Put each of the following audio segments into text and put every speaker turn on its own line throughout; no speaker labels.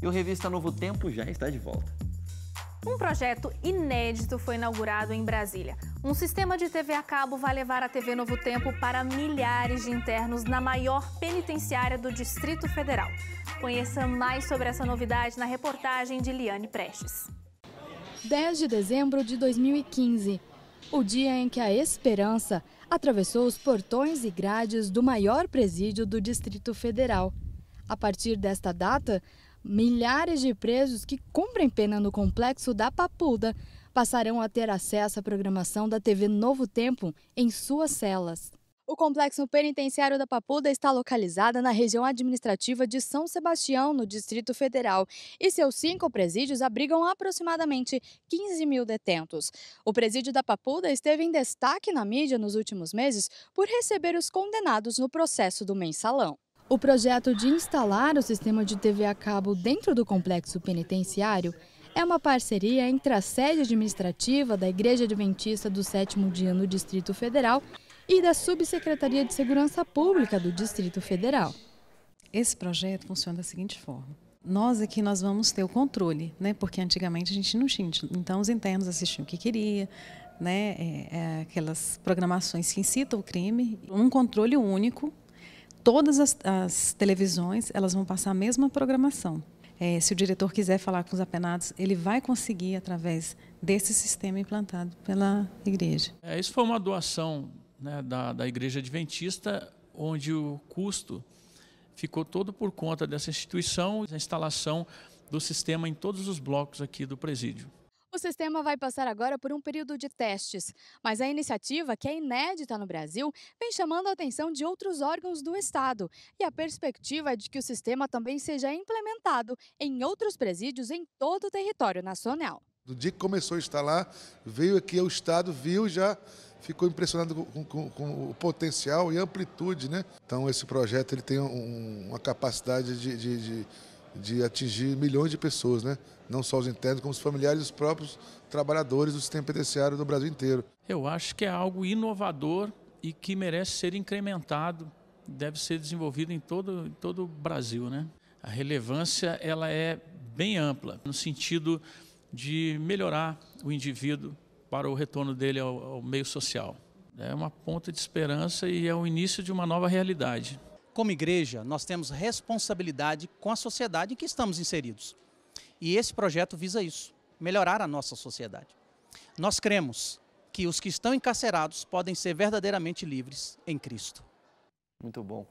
E o Revista Novo Tempo já está de volta.
Um projeto inédito foi inaugurado em Brasília. Um sistema de TV a cabo vai levar a TV Novo Tempo para milhares de internos na maior penitenciária do Distrito Federal. Conheça mais sobre essa novidade na reportagem de Liane Prestes.
10 de dezembro de 2015, o dia em que a esperança atravessou os portões e grades do maior presídio do Distrito Federal. A partir desta data, milhares de presos que cumprem pena no complexo da Papuda passarão a ter acesso à programação da TV Novo Tempo em suas celas. O complexo penitenciário da Papuda está localizado na região administrativa de São Sebastião, no Distrito Federal, e seus cinco presídios abrigam aproximadamente 15 mil detentos. O presídio da Papuda esteve em destaque na mídia nos últimos meses por receber os condenados no processo do mensalão. O projeto de instalar o sistema de TV a cabo dentro do complexo penitenciário é uma parceria entre a sede administrativa da Igreja Adventista do Sétimo Dia no Distrito Federal e da Subsecretaria de Segurança Pública do Distrito Federal.
Esse projeto funciona da seguinte forma. Nós aqui nós vamos ter o controle, né? Porque antigamente a gente não tinha. Então os internos assistiam o que queria, né? É, é, aquelas programações que incitam o crime, um controle único. Todas as, as televisões elas vão passar a mesma programação. É, se o diretor quiser falar com os apenados, ele vai conseguir através desse sistema implantado pela igreja.
É, isso foi uma doação né, da, da Igreja Adventista, onde o custo ficou todo por conta dessa instituição, a instalação do sistema em todos os blocos aqui do presídio.
O sistema vai passar agora por um período de testes, mas a iniciativa, que é inédita no Brasil, vem chamando a atenção de outros órgãos do Estado. E a perspectiva é de que o sistema também seja implementado em outros presídios em todo o território nacional.
Do dia que começou a instalar, veio aqui ao Estado, viu já ficou impressionado com, com, com, o potencial e amplitude, né? Então esse projeto ele tem um, uma capacidade de, de, de, de, atingir milhões de pessoas, né? Não só os internos, como os familiares e os próprios trabalhadores do sistema penitenciário do Brasil inteiro.
Eu acho que é algo inovador e que merece ser incrementado, deve ser desenvolvido em todo, em todo o Brasil, né? A relevância ela é bem ampla no sentido de melhorar o indivíduo para o retorno dele ao, ao meio social. É uma ponta de esperança e é o início de uma nova realidade.
Como igreja, nós temos responsabilidade com a sociedade em que estamos inseridos. E esse projeto visa isso, melhorar a nossa sociedade. Nós cremos que os que estão encarcerados podem ser verdadeiramente livres em Cristo.
Muito bom.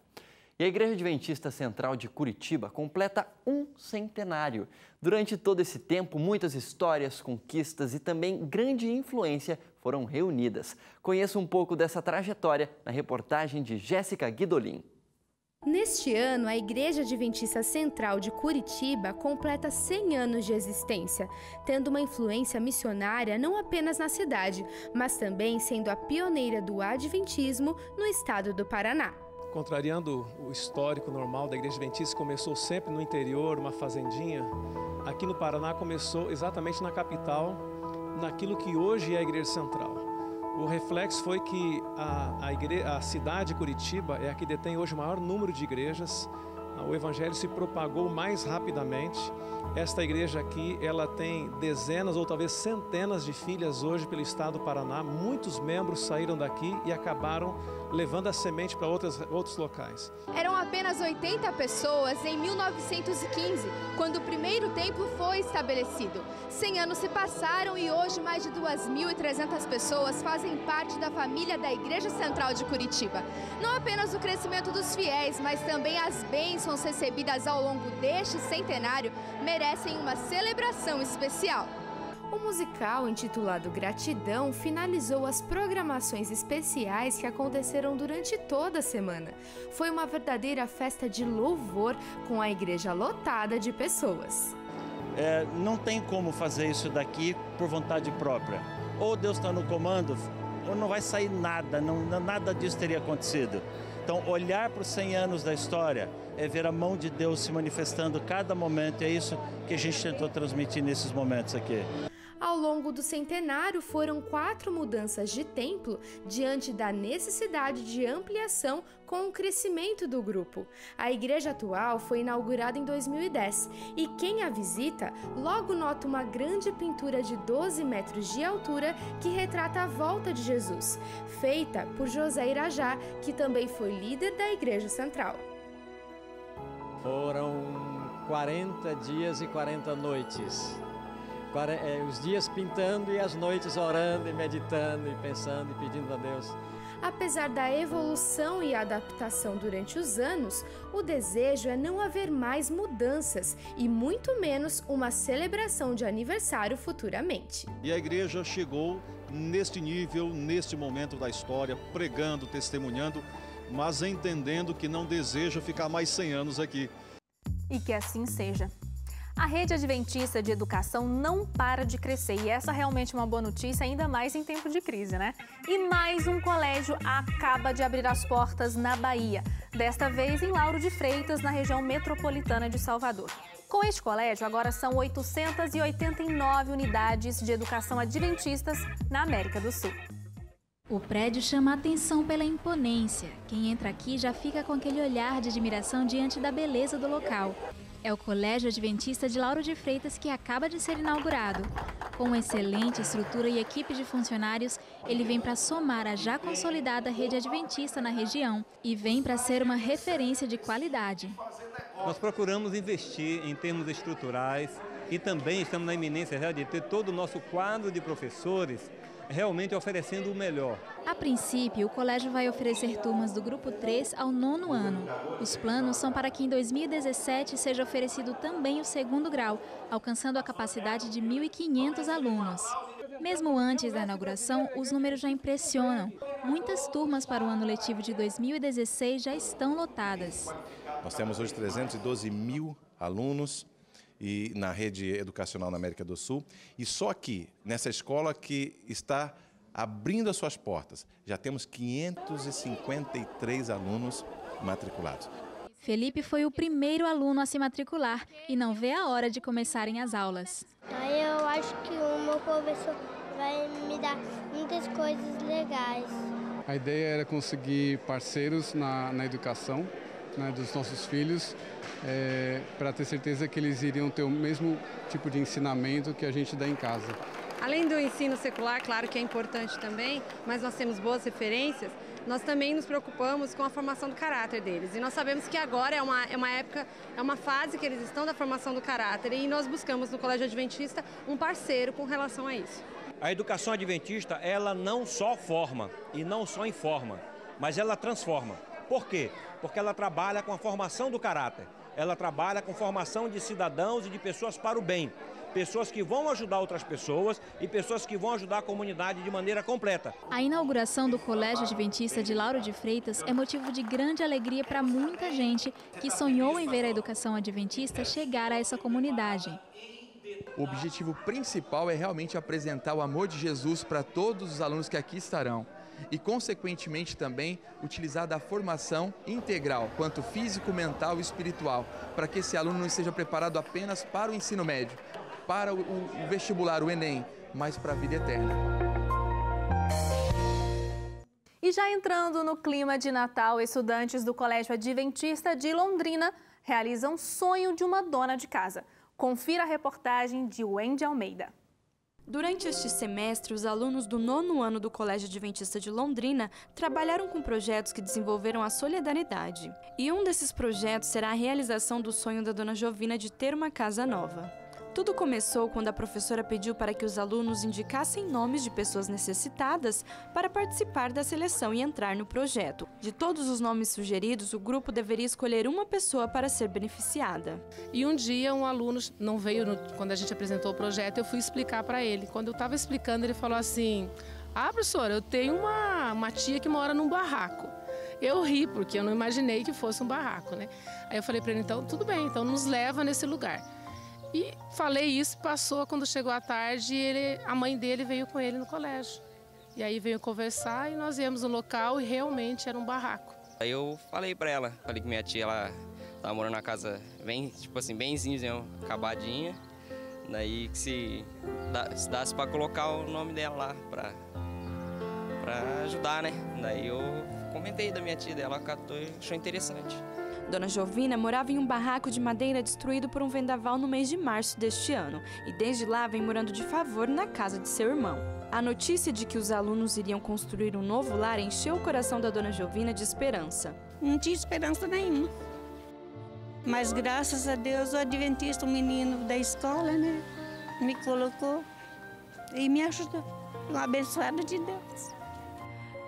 E a Igreja Adventista Central de Curitiba completa um centenário. Durante todo esse tempo, muitas histórias, conquistas e também grande influência foram reunidas. Conheça um pouco dessa trajetória na reportagem de Jéssica Guidolin.
Neste ano, a Igreja Adventista Central de Curitiba completa 100 anos de existência, tendo uma influência missionária não apenas na cidade, mas também sendo a pioneira do Adventismo no estado do Paraná
contrariando o histórico normal da Igreja Adventista, começou sempre no interior, uma fazendinha. Aqui no Paraná começou exatamente na capital, naquilo que hoje é a Igreja Central. O reflexo foi que a, a, igre... a cidade de Curitiba é a que detém hoje o maior número de igrejas. O evangelho se propagou mais rapidamente. Esta igreja aqui, ela tem dezenas ou talvez centenas de filhas hoje pelo estado do Paraná. Muitos membros saíram daqui e acabaram levando a semente para outros locais.
Eram apenas 80 pessoas em 1915, quando o primeiro templo foi estabelecido. 100 anos se passaram e hoje mais de 2.300 pessoas fazem parte da família da Igreja Central de Curitiba. Não apenas o crescimento dos fiéis, mas também as bênçãos recebidas ao longo deste centenário merecem uma celebração especial. O musical intitulado Gratidão finalizou as programações especiais que aconteceram durante toda a semana. Foi uma verdadeira festa de louvor com a igreja lotada de pessoas.
É, não tem como fazer isso daqui por vontade própria. Ou Deus está no comando, ou não vai sair nada, não, nada disso teria acontecido. Então, olhar para os 100 anos da história é ver a mão de Deus se manifestando cada momento, é isso que a gente tentou transmitir nesses momentos aqui.
Ao longo do centenário, foram quatro mudanças de templo diante da necessidade de ampliação com o crescimento do grupo. A igreja atual foi inaugurada em 2010 e quem a visita logo nota uma grande pintura de 12 metros de altura que retrata a volta de Jesus, feita por José Irajá, que também foi líder da igreja central.
Foram 40 dias e 40 noites é, os dias pintando e as noites orando e meditando e pensando e pedindo a Deus.
Apesar da evolução e adaptação durante os anos, o desejo é não haver mais mudanças e muito menos uma celebração de aniversário futuramente.
E a igreja chegou neste nível, neste momento da história, pregando, testemunhando, mas entendendo que não deseja ficar mais 100 anos aqui.
E que assim seja. A rede adventista de educação não para de crescer e essa é realmente uma boa notícia, ainda mais em tempo de crise, né? E mais um colégio acaba de abrir as portas na Bahia, desta vez em Lauro de Freitas, na região metropolitana de Salvador. Com este colégio, agora são 889 unidades de educação adventistas na América do Sul.
O prédio chama atenção pela imponência. Quem entra aqui já fica com aquele olhar de admiração diante da beleza do local. É o Colégio Adventista de Lauro de Freitas que acaba de ser inaugurado. Com excelente estrutura e equipe de funcionários, ele vem para somar a já consolidada rede adventista na região e vem para ser uma referência de qualidade.
Nós procuramos investir em termos estruturais e também estamos na iminência de ter todo o nosso quadro de professores realmente oferecendo o melhor.
A princípio, o colégio vai oferecer turmas do grupo 3 ao nono ano. Os planos são para que em 2017 seja oferecido também o segundo grau, alcançando a capacidade de 1.500 alunos. Mesmo antes da inauguração, os números já impressionam. Muitas turmas para o ano letivo de 2016 já estão lotadas.
Nós temos hoje 312 mil alunos e na rede educacional na América do Sul. E só aqui, nessa escola que está abrindo as suas portas, já temos 553 alunos matriculados.
Felipe foi o primeiro aluno a se matricular e não vê a hora de começarem as aulas.
Eu acho que o meu professor vai me dar muitas coisas legais.
A ideia era conseguir parceiros na, na educação né, dos nossos filhos é, para ter certeza que eles iriam ter o mesmo tipo de ensinamento que a gente dá em casa.
Além do ensino secular, claro que é importante também, mas nós temos boas referências, nós também nos preocupamos com a formação do caráter deles. E nós sabemos que agora é uma, é uma época, é uma fase que eles estão da formação do caráter e nós buscamos no Colégio Adventista um parceiro com relação a isso.
A educação adventista, ela não só forma e não só informa, mas ela transforma. Por quê? Porque ela trabalha com a formação do caráter ela trabalha com formação de cidadãos e de pessoas para o bem. Pessoas que vão ajudar outras pessoas e pessoas que vão ajudar a comunidade de maneira completa.
A inauguração do Colégio Adventista de Lauro de Freitas é motivo de grande alegria para muita gente que sonhou em ver a educação adventista chegar a essa comunidade.
O objetivo principal é realmente apresentar o amor de Jesus para todos os alunos que aqui estarão e, consequentemente, também utilizar da formação integral, quanto físico, mental e espiritual, para que esse aluno não esteja preparado apenas para o ensino médio, para o, vestibular, o Enem, mas para a vida eterna.
E já entrando no clima de Natal, estudantes do Colégio Adventista de Londrina realizam sonho de uma dona de casa. Confira a reportagem de Wendy Almeida.
Durante este semestre, os alunos do nono ano do Colégio Adventista de Londrina trabalharam com projetos que desenvolveram a solidariedade. E um desses projetos será a realização do sonho da dona Jovina de ter uma casa nova. Tudo começou quando a professora pediu para que os alunos indicassem nomes de pessoas necessitadas para participar da seleção e entrar no projeto. De todos os nomes sugeridos, o grupo deveria escolher uma pessoa para ser beneficiada.
E um dia um aluno não veio no, quando a gente apresentou o projeto, eu fui explicar para ele. Quando eu estava explicando, ele falou assim: "Ah, professora, eu tenho uma, uma tia que mora num barraco". Eu ri porque eu não imaginei que fosse um barraco, né? Aí eu falei para ele: "Então, tudo bem, então nos leva nesse lugar". E falei isso, passou quando chegou a tarde, ele, a mãe dele veio com ele no colégio. E aí veio conversar e nós viemos no local e realmente era um barraco.
Aí eu falei para ela, falei que minha tia ela tava morando na casa bem, tipo assim, benzinho, acabadinha, Daí que se, se desse para colocar o nome dela lá para para ajudar, né? Daí eu comentei da minha tia dela, catou e achou interessante.
Dona Jovina morava em um barraco de madeira destruído por um vendaval no mês de março deste ano e desde lá vem morando de favor na casa de seu irmão. A notícia de que os alunos iriam construir um novo lar encheu o coração da Dona Jovina de esperança.
Não tinha esperança nenhuma. Mas graças a Deus o Adventista, o menino da escola, né, me colocou e me ajudou. Um abençoado de Deus.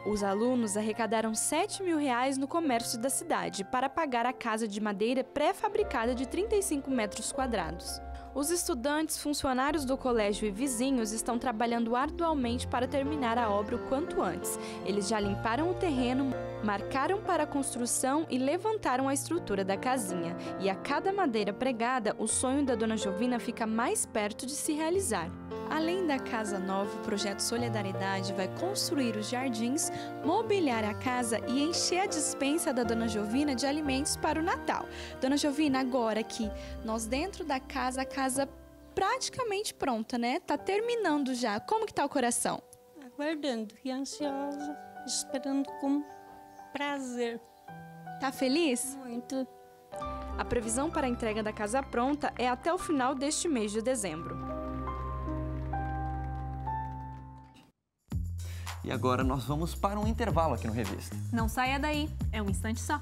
Os alunos arrecadaram 7 mil reais no comércio da cidade para pagar a casa de madeira pré-fabricada de 35 metros quadrados. Os estudantes, funcionários do colégio e vizinhos estão trabalhando arduamente para terminar a obra o quanto antes. Eles já limparam o terreno, marcaram para a construção e levantaram a estrutura da casinha. E a cada madeira pregada, o sonho da dona Jovina fica mais perto de se realizar. Além da casa nova, o projeto Solidariedade vai construir os jardins, mobiliar a casa e encher a dispensa da Dona Jovina de alimentos para o Natal. Dona Jovina, agora que nós dentro da casa, a casa praticamente pronta, né? Tá terminando já. Como que tá o coração?
Aguardando e ansiosa, esperando com prazer.
Tá feliz?
Muito.
A previsão para a entrega da casa pronta é até o final deste mês de dezembro.
E agora nós vamos para um intervalo aqui no Revista.
Não saia daí, é um instante só.